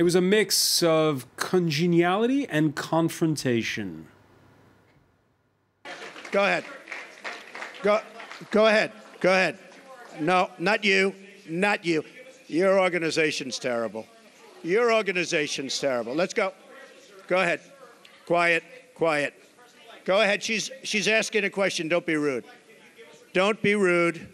It was a mix of congeniality and confrontation. Go ahead. Go, go ahead. Go ahead. No, not you. Not you. Your organization's terrible. Your organization's terrible. Let's go. Go ahead. Quiet. Quiet. Go ahead. She's she's asking a question. Don't be rude. Don't be rude.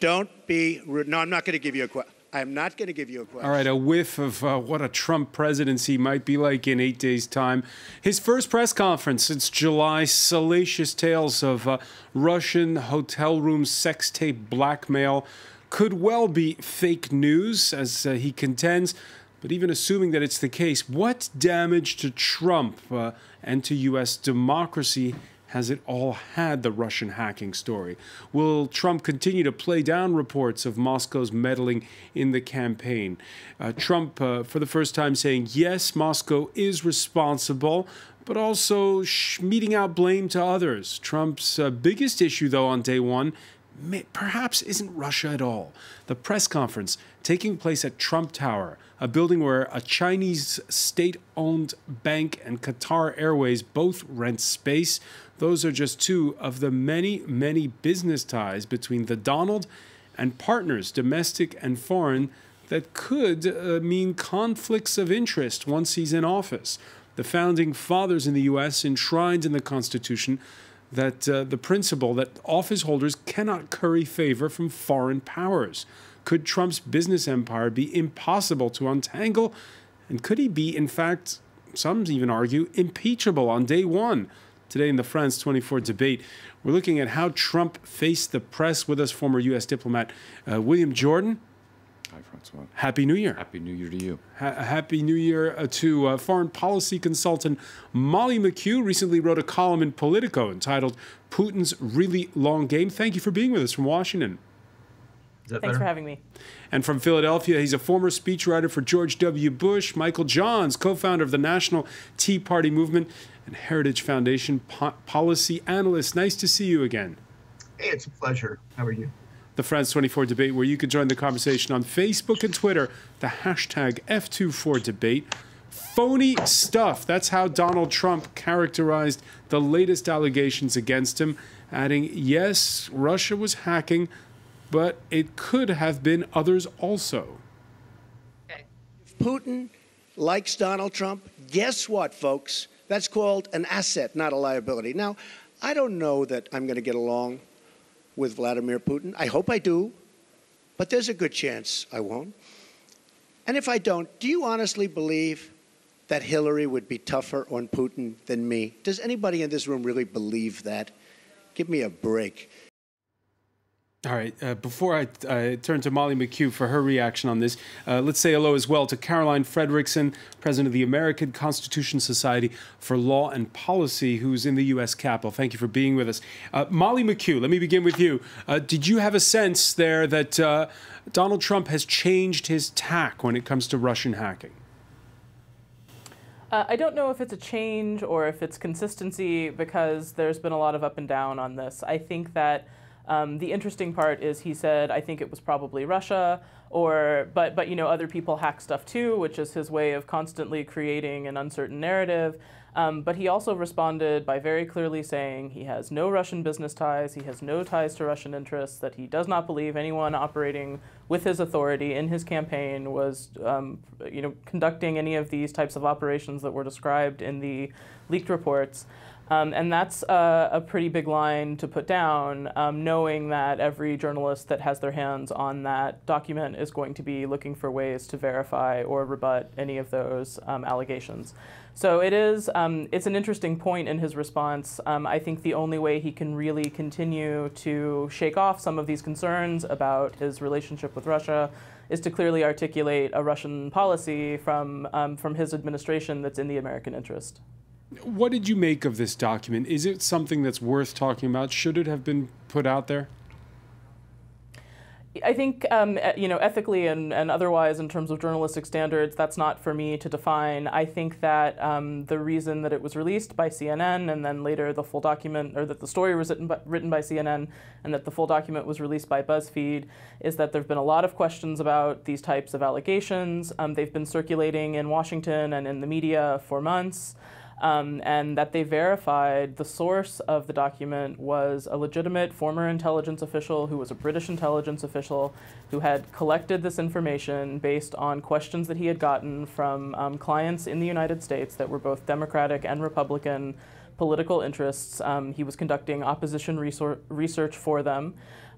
Don't be rude. No, I'm not going to give you a question. I'm not going to give you a question. All right, a whiff of uh, what a Trump presidency might be like in eight days' time. His first press conference since July, salacious tales of uh, Russian hotel room sex tape blackmail could well be fake news, as uh, he contends. But even assuming that it's the case, what damage to Trump uh, and to U.S. democracy has it all had the Russian hacking story? Will Trump continue to play down reports of Moscow's meddling in the campaign? Uh, Trump, uh, for the first time, saying, yes, Moscow is responsible, but also meting out blame to others. Trump's uh, biggest issue, though, on day one, may, perhaps isn't Russia at all. The press conference taking place at Trump Tower, a building where a Chinese state owned bank and Qatar Airways both rent space, those are just two of the many, many business ties between the Donald and partners, domestic and foreign, that could uh, mean conflicts of interest once he's in office. The founding fathers in the U.S. enshrined in the Constitution that uh, the principle that office holders cannot curry favor from foreign powers. Could Trump's business empire be impossible to untangle? And could he be, in fact, some even argue, impeachable on day one? Today in the France 24 debate, we're looking at how Trump faced the press with us, former U.S. diplomat uh, William Jordan. Hi, Francois. Happy New Year. Happy New Year to you. Ha happy New Year uh, to uh, foreign policy consultant Molly McKew. Recently wrote a column in Politico entitled Putin's Really Long Game. Thank you for being with us from Washington. Thanks better? for having me. And from Philadelphia, he's a former speechwriter for George W. Bush, Michael Johns, co founder of the National Tea Party Movement and Heritage Foundation po policy analyst. Nice to see you again. Hey, it's a pleasure. How are you? The France 24 debate, where you can join the conversation on Facebook and Twitter, the hashtag F24debate. Phony stuff. That's how Donald Trump characterized the latest allegations against him, adding, yes, Russia was hacking but it could have been others also. If Putin likes Donald Trump, guess what, folks? That's called an asset, not a liability. Now, I don't know that I'm going to get along with Vladimir Putin. I hope I do, but there's a good chance I won't. And if I don't, do you honestly believe that Hillary would be tougher on Putin than me? Does anybody in this room really believe that? Give me a break. All right. Uh, before I turn to Molly McKew for her reaction on this, uh, let's say hello as well to Caroline Fredrickson, president of the American Constitution Society for Law and Policy, who's in the U.S. Capitol. Thank you for being with us. Uh, Molly McKew, let me begin with you. Uh, did you have a sense there that uh, Donald Trump has changed his tack when it comes to Russian hacking? I don't know if it's a change or if it's consistency because there's been a lot of up and down on this. I think that um, the interesting part is he said, I think it was probably Russia, or but but you know other people hack stuff too, which is his way of constantly creating an uncertain narrative. Um, but he also responded by very clearly saying he has no Russian business ties, he has no ties to Russian interests, that he does not believe anyone operating with his authority in his campaign was, um, you know, conducting any of these types of operations that were described in the leaked reports. Um, and that's a, a, pretty big line to put down, um, knowing that every journalist that has their hands on that document is going to be looking for ways to verify or rebut any of those um, allegations. So it is, um, it's an interesting point in his response. Um, I think the only way he can really continue to shake off some of these concerns about his relationship with Russia is to clearly articulate a Russian policy from, um, from his administration that's in the American interest. What did you make of this document? Is it something that's worth talking about? Should it have been put out there? I think, um, you know, ethically and, and otherwise, in terms of journalistic standards, that's not for me to define. I think that um, the reason that it was released by CNN and then later the full document, or that the story was written by, written by CNN and that the full document was released by BuzzFeed, is that there have been a lot of questions about these types of allegations. Um, they've been circulating in Washington and in the media for months um, and that they verified the source of the document was a legitimate former intelligence official who was a British intelligence official who had collected this information based on questions that he had gotten from um, clients in the United States that were both Democratic and Republican political interests. Um, he was conducting opposition research for them.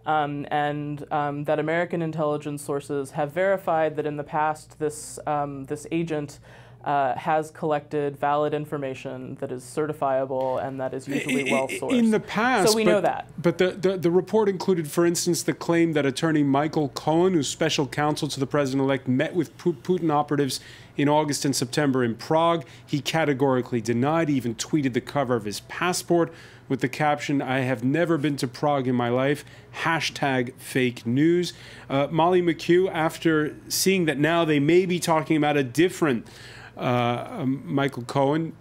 Um, and um, that American intelligence sources have verified that in the past this, um, this agent uh, has collected valid information that is certifiable and that is usually well sourced. In the past, so we but, know that. But the, the, the report included, for instance, the claim that attorney Michael Cohen, who's special counsel to the president-elect, met with Putin operatives in August and September in Prague. He categorically denied. He even tweeted the cover of his passport with the caption, I have never been to Prague in my life, hashtag fake news. Uh, Molly McKew, after seeing that now they may be talking about a different uh, um, Michael Cohen.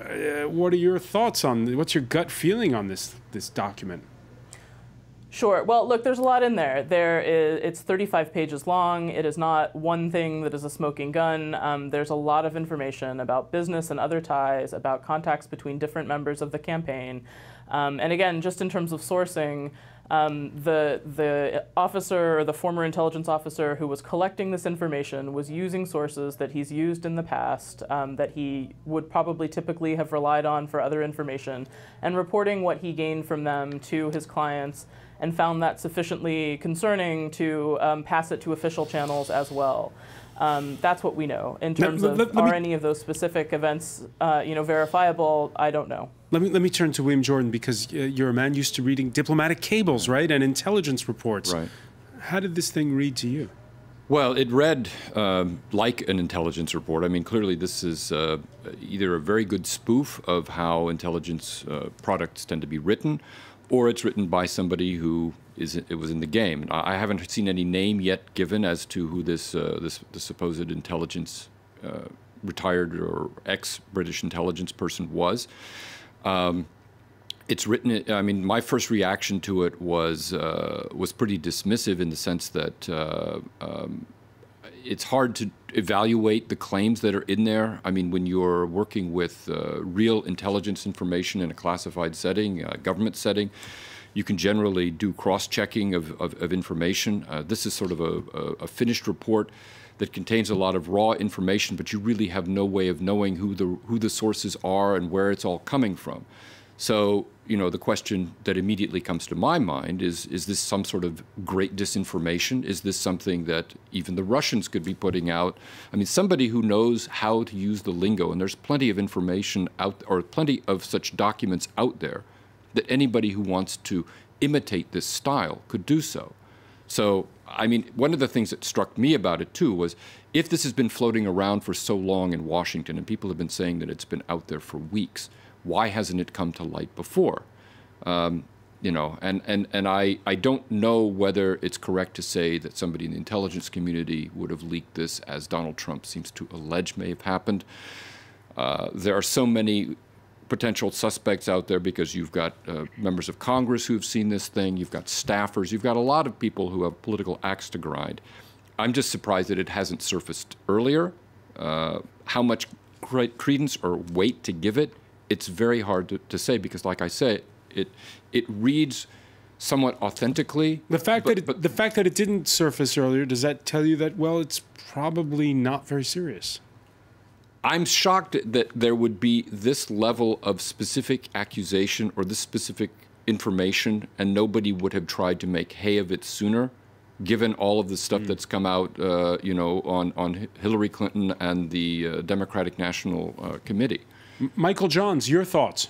Uh, what are your thoughts on? What's your gut feeling on this this document? Sure. Well, look, there's a lot in there. There is, it's 35 pages long. It is not one thing that is a smoking gun. Um, there's a lot of information about business and other ties, about contacts between different members of the campaign. Um, and again, just in terms of sourcing, um, the, the officer or the former intelligence officer who was collecting this information was using sources that he's used in the past um, that he would probably typically have relied on for other information and reporting what he gained from them to his clients and found that sufficiently concerning to um, pass it to official channels as well. Um, that's what we know. In terms let, let, of let are me, any of those specific events, uh, you know, verifiable? I don't know. Let me let me turn to William Jordan because uh, you're a man used to reading diplomatic cables, right, and intelligence reports. Right. How did this thing read to you? Well, it read um, like an intelligence report. I mean, clearly, this is uh, either a very good spoof of how intelligence uh, products tend to be written, or it's written by somebody who is it was in the game. I haven't seen any name yet given as to who this uh, this the supposed intelligence uh, retired or ex British intelligence person was. Um, it's written. I mean, my first reaction to it was uh, was pretty dismissive in the sense that uh, um, it's hard to evaluate the claims that are in there. I mean, when you're working with uh, real intelligence information in a classified setting, a government setting, you can generally do cross-checking of, of, of, information. Uh, this is sort of a, a, finished report that contains a lot of raw information, but you really have no way of knowing who the who the sources are and where it's all coming from. So, you know, the question that immediately comes to my mind is is this some sort of great disinformation? Is this something that even the Russians could be putting out? I mean, somebody who knows how to use the lingo, and there's plenty of information out, or plenty of such documents out there, that anybody who wants to imitate this style could do so. So, I mean, one of the things that struck me about it too was if this has been floating around for so long in Washington and people have been saying that it's been out there for weeks, why hasn't it come to light before? Um, you know, and, and, and I, I don't know whether it's correct to say that somebody in the intelligence community would have leaked this, as Donald Trump seems to allege may have happened. Uh, there are so many potential suspects out there because you've got uh, members of Congress who've seen this thing, you've got staffers, you've got a lot of people who have political axe to grind. I'm just surprised that it hasn't surfaced earlier. Uh, how much credence or weight to give it it's very hard to, to say because, like I say, it it reads somewhat authentically. The fact but, that it, but, the fact that it didn't surface earlier does that tell you that well, it's probably not very serious. I'm shocked that there would be this level of specific accusation or this specific information, and nobody would have tried to make hay of it sooner, given all of the stuff mm. that's come out, uh, you know, on on Hillary Clinton and the uh, Democratic National uh, Committee. Michael Johns, your thoughts?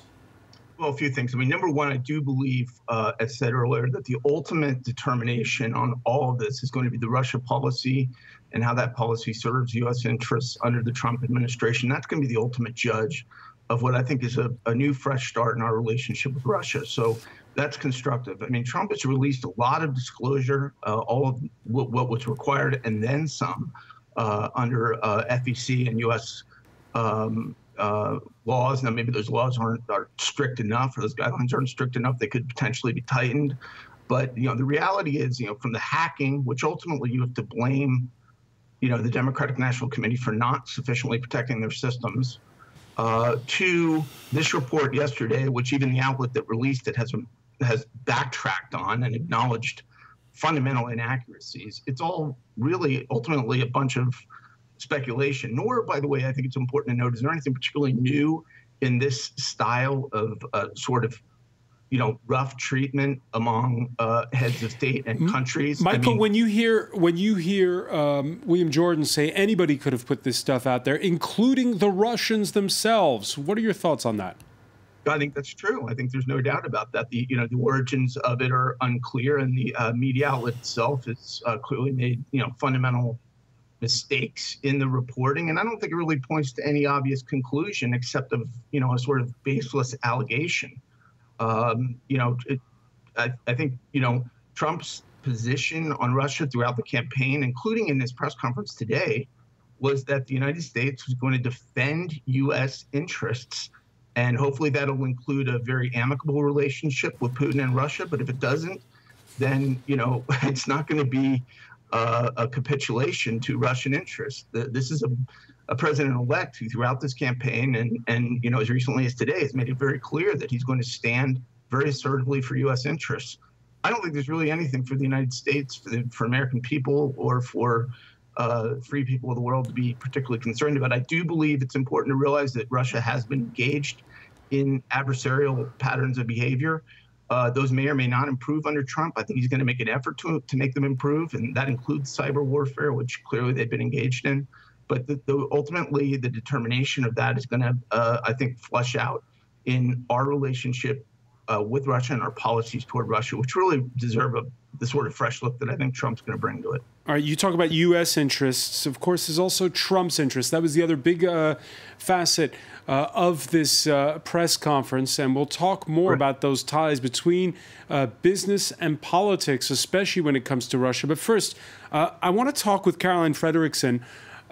Well, a few things. I mean, number one, I do believe, uh, as said earlier, that the ultimate determination on all of this is going to be the Russia policy and how that policy serves U.S. interests under the Trump administration. That's going to be the ultimate judge of what I think is a, a new, fresh start in our relationship with Russia. So that's constructive. I mean, Trump has released a lot of disclosure, uh, all of what, what, was required, and then some uh, under uh, FEC and U.S. Um, uh, laws. Now, maybe those laws aren't are strict enough, or those guidelines aren't strict enough. They could potentially be tightened. But you know, the reality is, you know, from the hacking, which ultimately you have to blame, you know, the Democratic National Committee for not sufficiently protecting their systems, uh, to this report yesterday, which even the outlet that released it has has backtracked on and acknowledged fundamental inaccuracies. It's all really ultimately a bunch of speculation. Nor, by the way, I think it's important to note, is there anything particularly new in this style of uh, sort of you know rough treatment among uh, heads of state and countries. Michael, I mean, when you hear when you hear um, William Jordan say anybody could have put this stuff out there, including the Russians themselves, what are your thoughts on that? I think that's true. I think there's no doubt about that. The you know the origins of it are unclear, and the uh, media outlet itself has uh, clearly made you know fundamental mistakes in the reporting, and I don't think it really points to any obvious conclusion except of you know a sort of baseless allegation. Um, you know, it, I, I think you know Trump's position on Russia throughout the campaign, including in this press conference today, was that the United States was going to defend U.S. interests. And hopefully that'll include a very amicable relationship with Putin and Russia. But if it doesn't, then you know it's not going to be uh, a capitulation to Russian interests. This is a, a president-elect who, throughout this campaign and and you know as recently as today, has made it very clear that he's going to stand very assertively for U.S. interests. I don't think there's really anything for the United States, for, the, for American people, or for uh, free people of the world to be particularly concerned about. I do believe it's important to realize that Russia has been engaged in adversarial patterns of behavior. Uh, those may or may not improve under Trump. I think he's going to make an effort to, to make them improve, and that includes cyber warfare, which clearly they've been engaged in. But the, the, ultimately, the determination of that is going to, uh, I think, flush out in our relationship uh, with Russia and our policies toward Russia, which really deserve a, the sort of fresh look that I think Trump's going to bring to it. All right, you talk about U.S. interests. Of course, there's also Trump's interests. That was the other big uh, facet uh, of this uh, press conference, and we'll talk more right. about those ties between uh, business and politics, especially when it comes to Russia. But first, uh, I want to talk with Caroline Fredrickson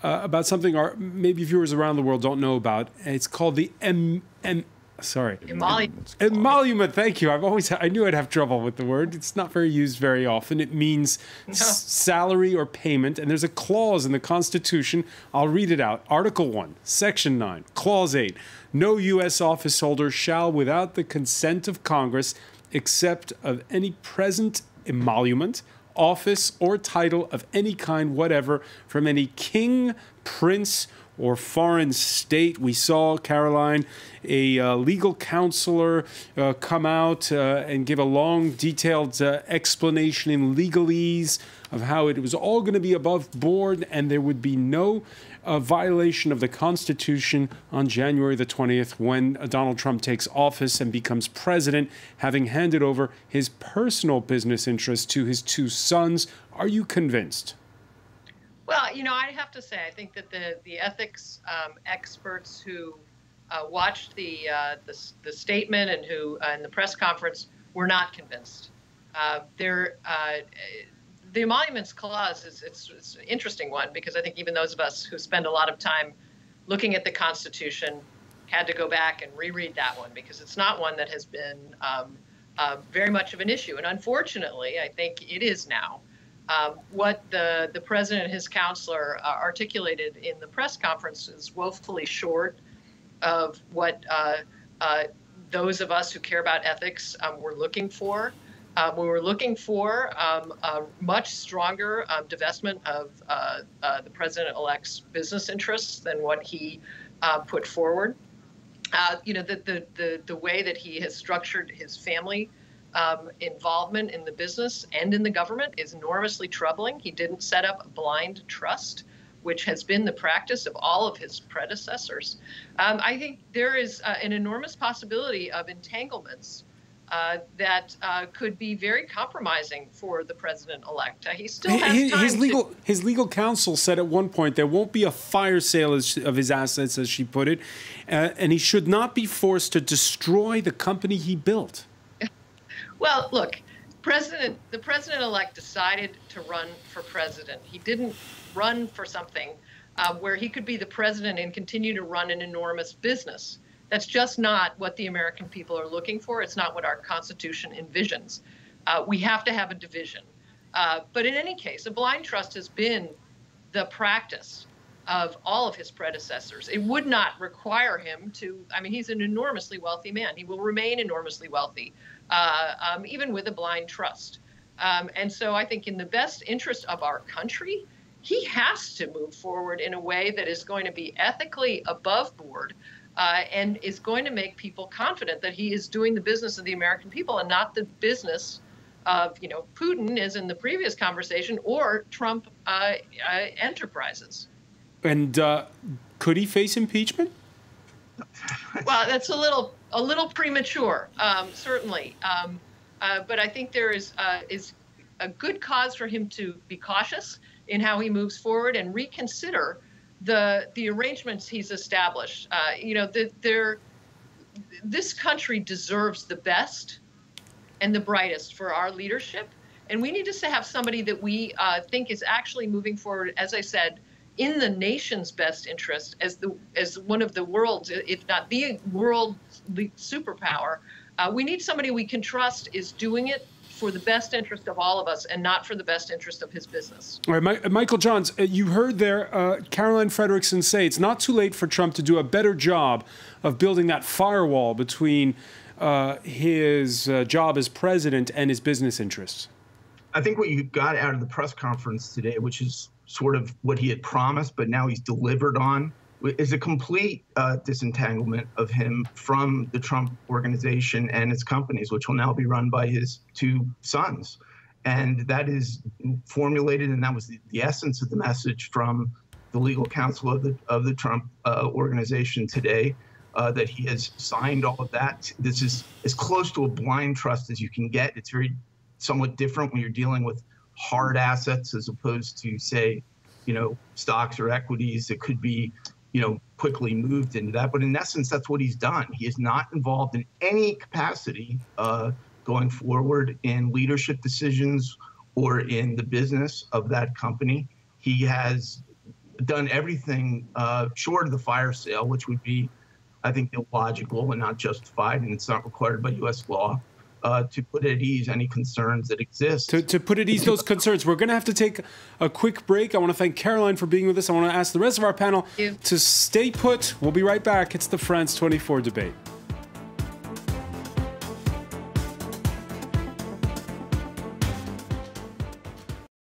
uh, about something our maybe viewers around the world don't know about. It's called the M. M- sorry. Emolument. Emolument. Thank you. I've always I knew I'd have trouble with the word. It's not very used very often. It means no. salary or payment, and there's a clause in the Constitution. I'll read it out. Article one, Section nine, Clause eight. No U.S. office holder shall, without the consent of Congress, accept of any present emolument, office, or title of any kind whatever from any king, prince, or foreign state. We saw, Caroline, a uh, legal counselor uh, come out uh, and give a long, detailed uh, explanation in legalese of how it was all going to be above board and there would be no uh, violation of the Constitution on January the 20th when Donald Trump takes office and becomes president, having handed over his personal business interests to his two sons. Are you convinced? Well, you know, I have to say, I think that the the ethics um, experts who uh, watched the, uh, the, the statement and who uh, in the press conference were not convinced. Uh, there, uh, the emoluments clause is it's, it's an interesting one because I think even those of us who spend a lot of time looking at the Constitution had to go back and reread that one because it's not one that has been um, uh, very much of an issue. And unfortunately, I think it is now. Um, what the, the president and his counselor uh, articulated in the press conference is woefully short of what uh, uh, those of us who care about ethics um, were looking for. Um, we were looking for um, a much stronger um, divestment of uh, uh, the president-elect's business interests than what he uh, put forward. you know, the, the, the, the way that he has structured his family um, involvement in the business and in the government is enormously troubling. He didn't set up a blind trust, which has been the practice of all of his predecessors. Um, I think there is uh, an enormous possibility of entanglements uh, that uh, could be very compromising for the president-elect. Uh, he still has his, time his legal to, his legal counsel said at one point there won't be a fire sale of his assets, as she put it, uh, and he should not be forced to destroy the company he built. Well, look, president the president-elect decided to run for president. He didn't run for something uh, where he could be the president and continue to run an enormous business. That's just not what the American people are looking for. It's not what our Constitution envisions. Uh, we have to have a division. Uh, but in any case, a blind trust has been the practice of all of his predecessors. It would not require him to, I mean, he's an enormously wealthy man. He will remain enormously wealthy, uh, um, even with a blind trust. Um, and so I think, in the best interest of our country, he has to move forward in a way that is going to be ethically above board uh, and is going to make people confident that he is doing the business of the American people and not the business of, you know, Putin, as in the previous conversation, or Trump uh, uh, enterprises. And uh, could he face impeachment? well, that's a little a little premature, um, certainly. Um, uh, but I think there is uh, is a good cause for him to be cautious in how he moves forward and reconsider the the arrangements he's established. Uh, you know, the, this country deserves the best and the brightest for our leadership, and we need to have somebody that we uh, think is actually moving forward. As I said, in the nation's best interest, as the as one of the world's, if not the world superpower. Uh, we need somebody we can trust is doing it for the best interest of all of us and not for the best interest of his business. All right, My, Michael Johns, uh, you heard there uh, Caroline Fredrickson say it's not too late for Trump to do a better job of building that firewall between uh, his uh, job as president and his business interests. I think what you got out of the press conference today, which is sort of what he had promised, but now he's delivered on, is a complete uh, disentanglement of him from the Trump organization and its companies, which will now be run by his two sons. And that is formulated, and that was the, the essence of the message from the legal counsel of the of the Trump uh, organization today. Uh, that he has signed all of that. This is as close to a blind trust as you can get. It's very somewhat different when you're dealing with hard assets as opposed to, say, you know, stocks or equities that could be you know, quickly moved into that. But in essence, that's what he's done. He is not involved in any capacity uh, going forward in leadership decisions or in the business of that company. He has done everything uh, short of the fire sale, which would be, I think, illogical and not justified, and it's not required by U.S. law uh, to put at ease any concerns that exist. To, to put at ease those concerns, we're going to have to take a quick break. I want to thank Caroline for being with us. I want to ask the rest of our panel to stay put. We'll be right back. It's the France 24 debate.